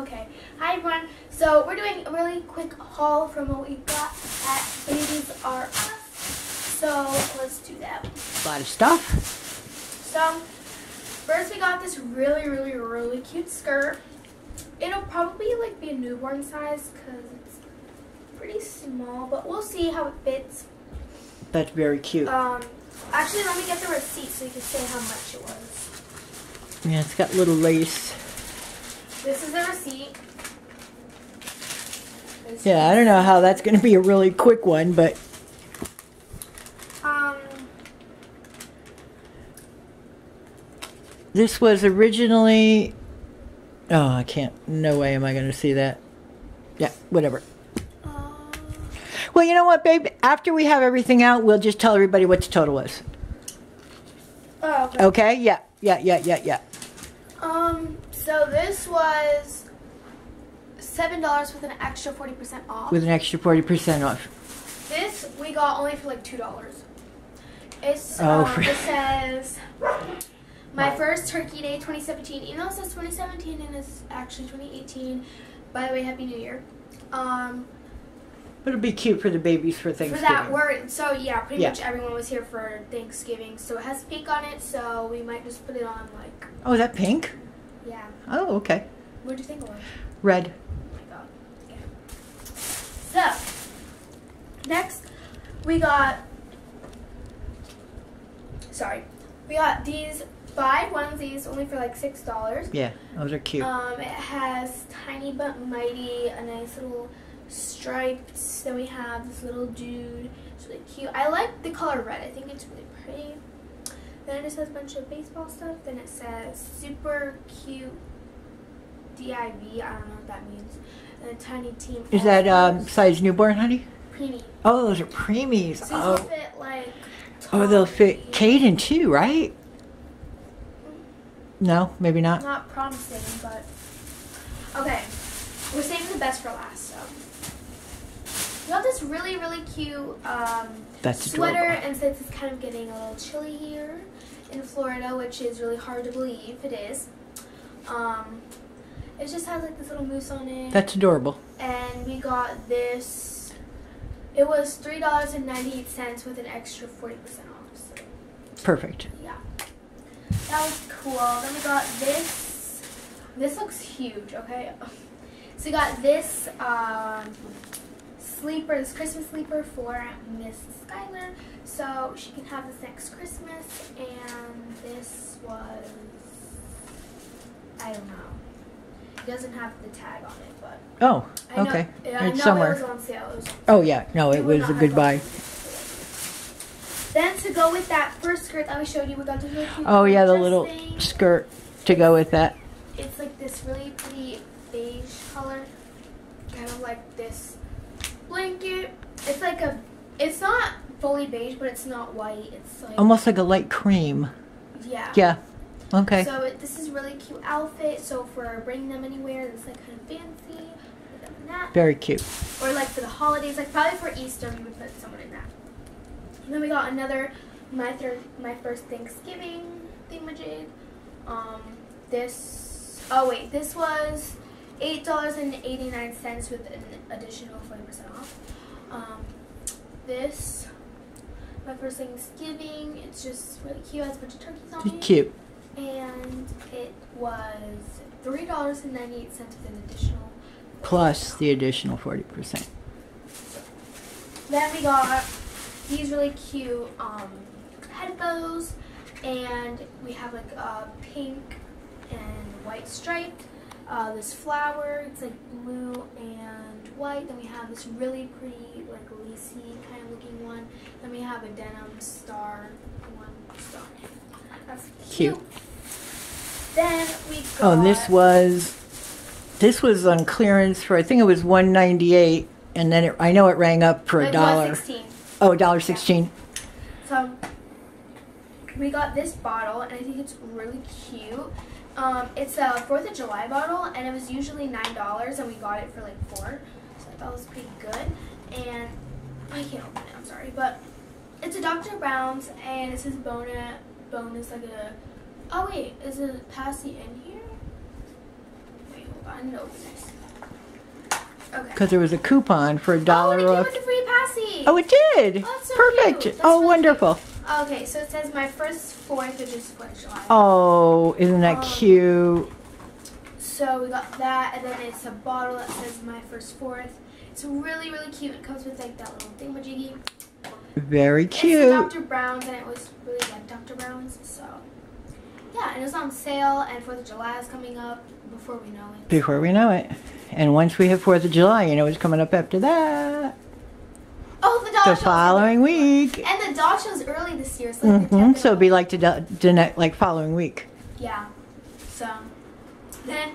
Okay. Hi everyone. So we're doing a really quick haul from what we got at Babies R Us. So let's do that. A lot of stuff. So first we got this really, really, really cute skirt. It'll probably like be a newborn size because it's pretty small, but we'll see how it fits. That's very cute. Um, actually, let me get the receipt so you can say how much it was. Yeah, it's got little lace. This is the receipt. This Yeah, I don't know how that's going to be a really quick one, but Um, this was originally. Oh, I can't. No way am I going to see that. Yeah, whatever. um, Well, you know what, babe? After we have everything out, we'll just tell everybody what the total was. oh, okay. Okay? Yeah, yeah, yeah, yeah, yeah. So this was seven dollars with an extra forty percent off. With an extra 40% off. this we got only for like two dollars. It's Oh, um, it says my first Turkey Day 2017. Even though it says 2017 and it's actually 2018. By the way, Happy New Year. Um, But it'll be cute for the babies for for that word, so yeah, pretty Yeah. much everyone was here for Thanksgiving. So it has pink on it, so we might just put it on like Oh, is that pink? Yeah. Oh, okay. What do you think it was? Red. Oh my god. Yeah. So, next we got, sorry, we got these five onesies only for like six dollars. Yeah, those are cute. Um, it has tiny but mighty, a nice little stripes. Then we have this little dude. It's really cute. I like the color red. I think it's really pretty. Then it just has a bunch of baseball stuff. Then it says super cute DIV. I don't know what that means. And a tiny team. Is that um, size newborn, honey? preemie? Oh, those are preemies. So Oh, fit like. oh they'll fit. Caden too, right? No, maybe not. Not promising, but okay. We're saving the best for last. So got this really, really cute um, That's sweater, adorable. and since it's kind of getting a little chilly here in Florida, which is really hard to believe, it is. Um, it just has like this little moose on it, That's adorable. and we got this. It was three dollars and ninety eight cents with an extra forty percent off. So. Perfect. Yeah. That was cool. Then we got this. This looks huge, okay? So we got this um, sleeper, this Christmas sleeper for Miss Skylar. So she can have this next Christmas. And this was, I don't know. It doesn't have the tag on it, but Oh, I know, okay. yeah, It's somewhere. it was on sale. Oh yeah, no, it was a good buy. Then to go with that first skirt that we showed you, we got cute Oh yeah, the little thing. skirt to go with that. It's like this really pretty beige color, kind of like this blanket. It's like a, it's not fully beige, but it's not white. It's like Almost like a light cream. yeah. Yeah. Okay. So it, this is a really cute outfit. So for bringing them anywhere, it's like kind of fancy. Put them in that. Very cute. Or like for the holidays, like probably for Easter, we would put someone in that. And then we got another my third, my first Thanksgiving thingamajig. Um, this oh wait, this was eight dollars and eighty nine cents with an additional forty percent off. Um, this my first Thanksgiving. It's just really cute. It has a bunch of turkeys on it Cute. and it was three dollars and ninety eight cents with an additional. Plus the additional 40%. Then we got these really cute um, head bows, and we have like a pink and white stripe. Uh, this flower, it's like blue and white. Then we have this really pretty, like lacy kind of looking one. Then we have a denim star, one star. That's cute. Cute. Then we got. Oh, this was this was on clearance for I think it was 198 and then it, I know it rang up for a dollar. Oh, dollar 16. So we got this bottle, and I think it's really cute. Um, it's a Fourth of July bottle, and it was usually nine dollars, and we got it for like four. So I thought it was pretty good. And I can't open it. I'm sorry, but it's a Dr. Brown's, and it says bonus. Bonus like a. Oh wait, is it past the end here? Wait, hold on. To this. Okay. Because there was a coupon for a Oh, dollar and it came off. with the free passy. Oh, it did. Oh, so Perfect. cute. Oh, really wonderful. Okay, so it says my first fourth, which is Fourth of July. Oh, isn't that Um, cute? So we got that, and then it's a bottle that says my first fourth. It's really, really cute. It comes with like that little thingamajiggy. Very cute. a Dr. Brown's, and it was really like Dr. Brown's. So yeah, and it was on sale, and Fourth of July is coming up before we know it. Before we know it. And once we have 4th of July, you know what's coming up after that. The dog The show's following week. And the dog show's early this year. So like the hmm So it'd be like the, the ne- like following week. Yeah. So then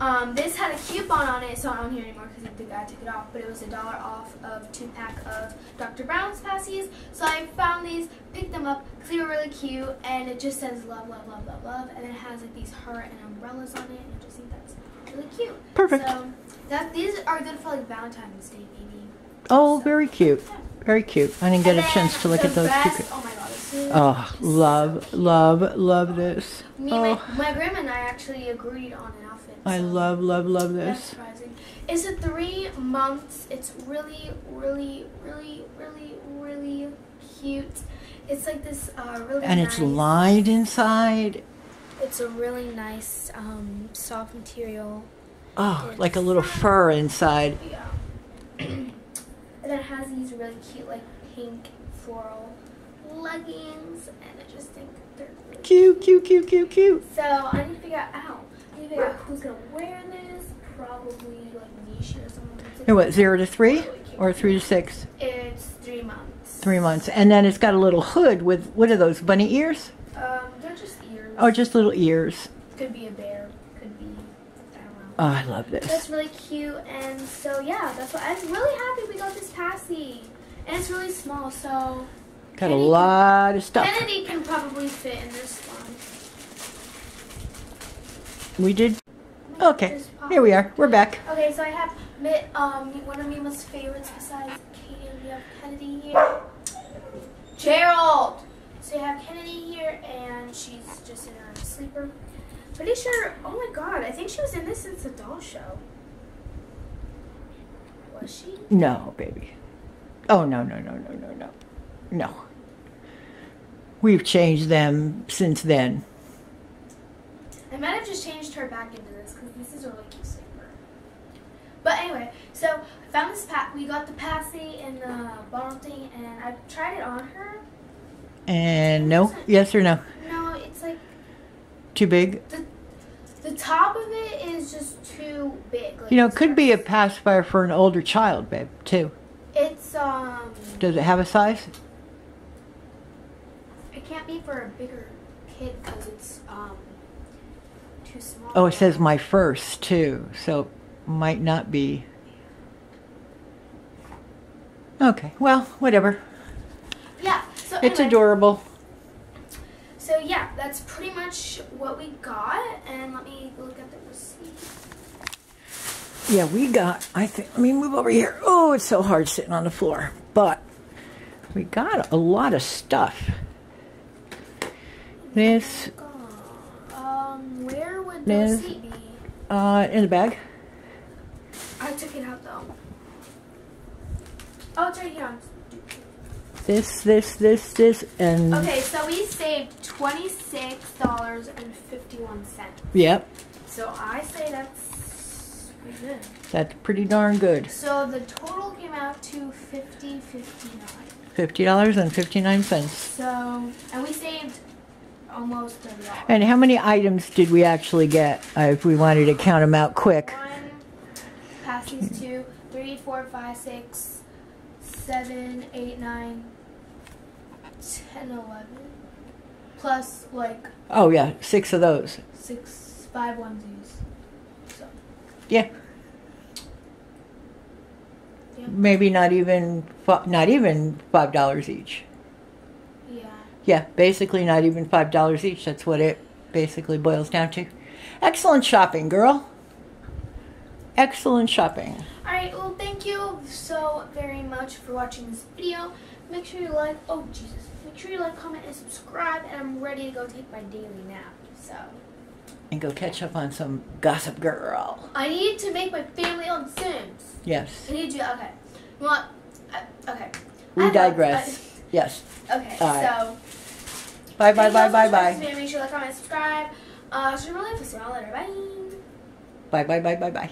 um, this had a coupon on it. So it's not on here anymore because the guy took it off. But it was a dollar off of two pack of Dr. Brown's passies. So I found these, picked them up because they were really cute, and it just says love, love, love, love, love, and it has like these heart and umbrellas on it, and I just think that's really cute. Perfect. So that these are good for like Valentine's Day, maybe. Oh, very cute. Very cute. I didn't get a chance to look at those best- two. Oh my god, is Oh, love, love, love this. Me, Oh, my, my grandma and I actually agreed on an outfit. I love, love, love this. surprising. It's a three months. It's really, really, really, really, really cute. It's like this uh, really And nice, it's lined inside. It's a really nice um, soft material. Oh, like a little fur inside. Yeah. and it has these really cute like pink floral leggings, and I just think they're really Cute, cute, cute, cute, cute. So I need to figure out ow, I need to figure out who's gonna wear this. Probably like Nisha or someone. What, zero to three? really. Or three to six? It's three months. Three months. And then it's got a little hood with, what are those, bunny ears? Um, they're just ears. Oh, just little ears. could be a bear. Could be. I don't know. Oh, I love this. That's really cute, and so yeah, that's what I'm really happy got this passy, and it's really small, so Got a Kennedy can- lot of stuff. Kennedy can probably fit in this one. We did. Okay, here we are. We're back. Okay, so I have um one of Mima's favorites besides Katie. We have Kennedy here. Gerald. So you have Kennedy here, and she's just in her sleeper. Pretty sure. Oh my God, I think she was in this since the doll show. Was she? No, baby. Oh, no, no, no, no, no, no. No. We've changed them since then. I might have just changed her back into this because this is a really cute sleeper. But anyway, so I found this pack. We got the passy and the bottle thing, and I tried it on her. And no? Yes or no? No, it's like Too big? the the top of it is just too big. Like You know, it could be a pacifier for an older child, babe, too. It's um. Does it have a size? It can't be for a bigger kid because it's um too small. Oh, it says my first, too. So might not be. Okay, well, whatever. Yeah. So It's anyway, adorable. So yeah, that's pretty much what we got. And let me look at the receipt. Yeah, we got, I think, let me move over here. Oh, it's so hard sitting on the floor. But we got a lot of stuff. This, Um, where would the Liz? receipt be? uh, in the bag. I took it out though. Oh, it's right here. This, this, this, this, and Okay, so we saved twenty six dollars and fifty one cents. yep, So I say that's pretty good. that's pretty darn good. So the total came out to fifty fifty nine. Fifty dollars and fifty nine cents. So and we saved almost thirty dollars. And how many items did we actually get? Uh, if we wanted to count them out quick. One, these two, three, four, five, six, seven, eight, nine, ten, eleven. Plus like Oh yeah, six of those. six, five onesies. So Yeah. Yeah. Maybe not even not even five dollars each. yeah. Yeah, basically not even five dollars each. That's what it basically boils down to. Excellent shopping, girl. Excellent shopping. Alright, well thank you so very much for watching this video. Make sure you like oh Jesus. Make sure you like, comment, and subscribe and I'm ready to go take my daily nap. So and go catch up on some Gossip Girl. I need to make my family on Sims. Yes. I need to do okay. You want? Uh, okay. We I digress. yes. uh, okay, All right. so. Bye bye bye bye bye. Make sure to like, comment, subscribe. Uh, so really, see you all later. Bye. Bye bye bye bye bye.